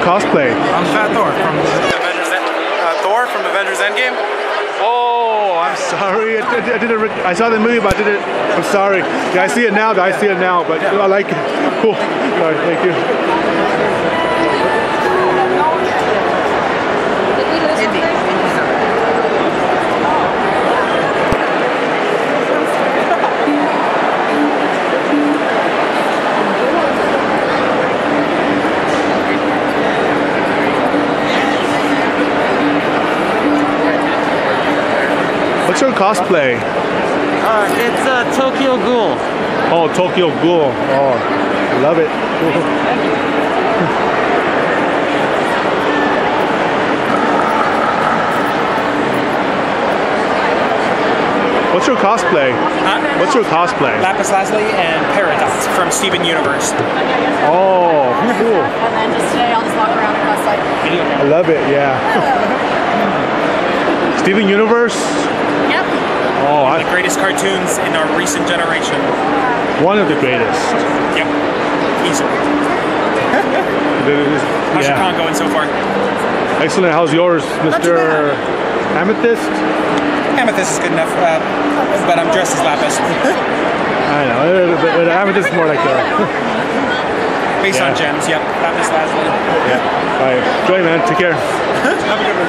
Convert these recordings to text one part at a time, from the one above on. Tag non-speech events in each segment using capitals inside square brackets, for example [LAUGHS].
cosplay? I'm Fat Thor from Avengers. Uh, Thor from Avengers Endgame. Oh, I'm sorry. I, did- I didn't. rec- I saw the movie, but I didn't. I'm sorry. Yeah, I see it now. I see it now, but I like it. [LAUGHS] Cool. All right, Thank you. What's your cosplay? Uh, it's uh, Tokyo Ghoul. Oh, Tokyo Ghoul. Oh, love it. Cool. What's your cosplay? Huh? What's your cosplay? Lapis Lazuli and Peridot from Steven Universe. Oh, cool. And then just today I'll just walk around across like Video I love it. Yeah. [LAUGHS] Steven Universe. Yep. of The greatest cartoons in our recent generation. one of the greatest. Yep. Easily. [LAUGHS] How's your con going so far? Excellent. How's yours, Mr. Amethyst? Amethyst is good enough, uh, but I'm dressed as Lapis. [LAUGHS] I know. But, but Amethyst is more like a. [LAUGHS] Based on gems, yep. Lapis Lazuli. Yeah. All right. Enjoy, man. Take care. Have a good one.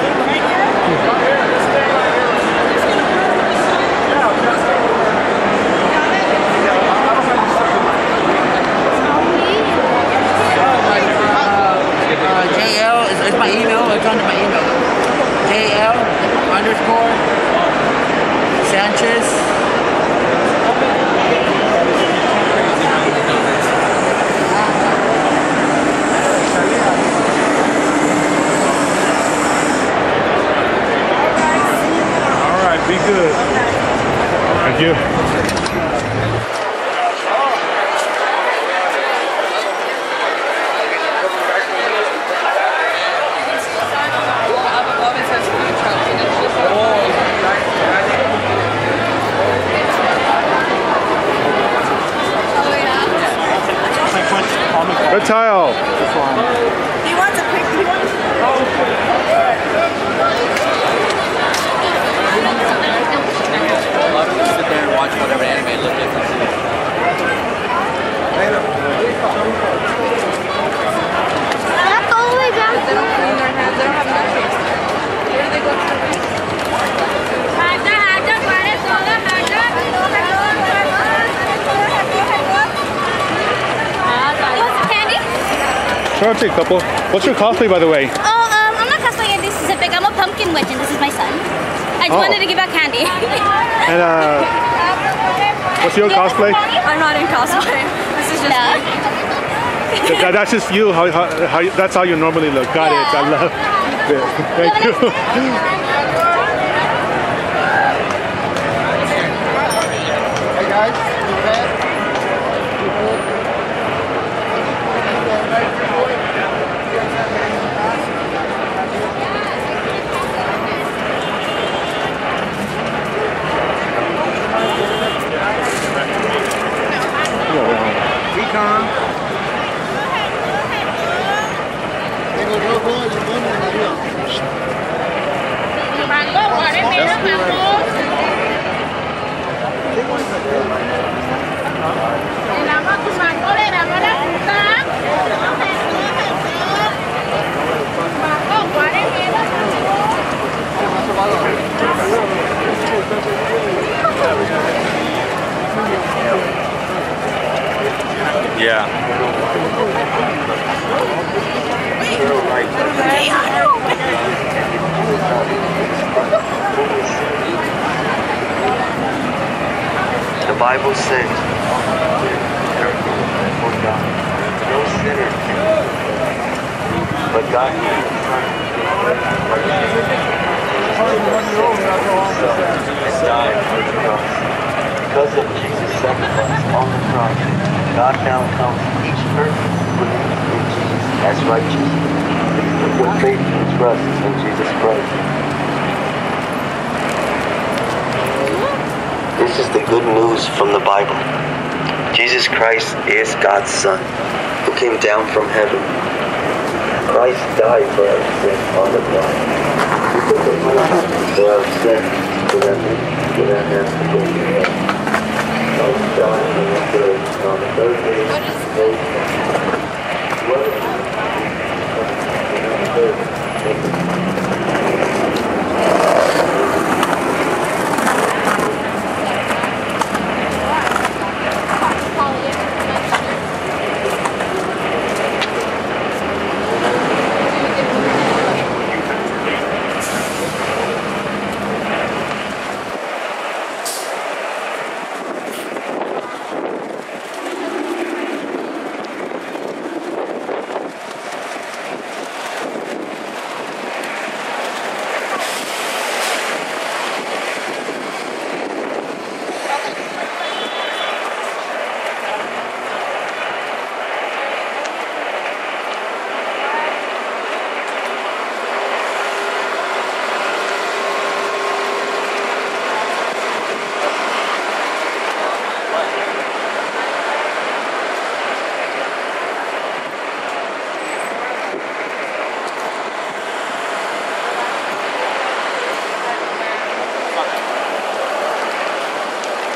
Uh, JL is, is my email. It's under my email. JL underscore Sanchez. All right. Be good. Thank you. Tile. Sure, I'll take a couple. What's your cosplay, by the way? Oh, um, I'm not cosplaying anything specific. I'm a pumpkin witch, and this is my son. I just Oh. wanted to give out candy. [LAUGHS] And uh, what's your cosplay? I'm not in cosplay. This is just Yeah. That- that- that's just you. How, how, how you- that's how you normally look. Got it. I love it. [LAUGHS] Thank you. Yeah. The Bible says, before God. No sinner But God and died on the cross. Because of Jesus' sacrifice on the cross, God now counts each person who believes in Jesus as righteous. With faith and trust in Jesus Christ. This is the good news from the Bible. Jesus Christ is God's Son, who came down from heaven Christ died for our sin on the cross. For our sin that we could have that